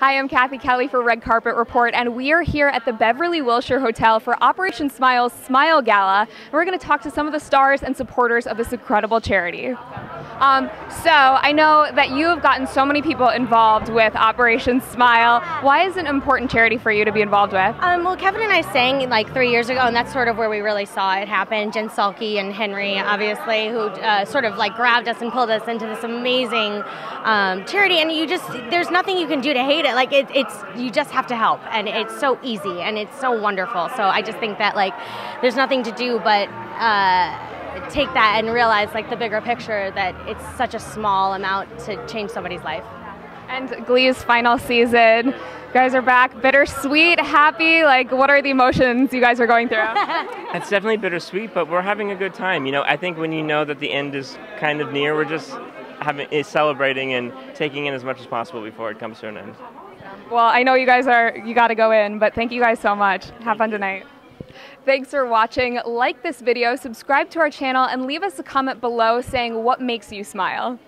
Hi, I'm Cathy Kelley for Red Carpet Report, and we are here at the Beverly Wilshire Hotel for Operation Smile's Smile Gala. And we're going to talk to some of the stars and supporters of this incredible charity. Um, so, I know that you have gotten so many people involved with Operation Smile. Why is it an important charity for you to be involved with? Um, well, Kevin and I sang like three years ago, and that's sort of where we really saw it happen. Jen Salke and Henry, obviously, who uh, sort of like grabbed us and pulled us into this amazing um, charity. And you just, there's nothing you can do to hate it. Like it, it's, you just have to help, and it's so easy and it's so wonderful. So I just think that like, there's nothing to do but. Uh, take that and realize like the bigger picture that it's such a small amount to change somebody's life. And Glee's final season. You guys are back. Bittersweet, happy. Like, what are the emotions you guys are going through? it's definitely bittersweet, but we're having a good time. You know, I think when you know that the end is kind of near, we're just having is celebrating and taking in as much as possible before it comes to an end. Well, I know you guys are you got to go in, but thank you guys so much. Have fun tonight. Thanks for watching. Like this video, subscribe to our channel, and leave us a comment below saying what makes you smile.